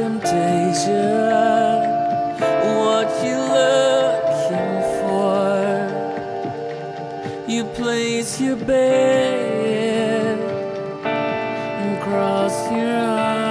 temptation, what you looking for? You place your bed and cross your arms.